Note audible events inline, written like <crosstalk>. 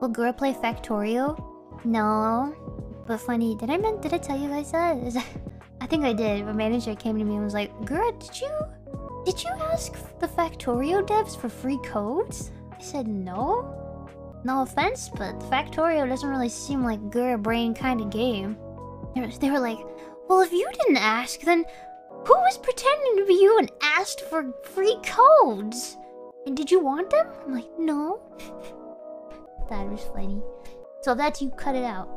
Will Gura play Factorio? No. But funny, did I meant did I tell you guys that? <laughs> I think I did. My manager came to me and was like, Gura, did you did you ask the Factorio devs for free codes? I said no. No offense, but Factorio doesn't really seem like Gura brain kind of game. They were like, well, if you didn't ask, then who was pretending to be you and asked for free codes? And did you want them? I'm like, no. <laughs> that was funny. So that you cut it out.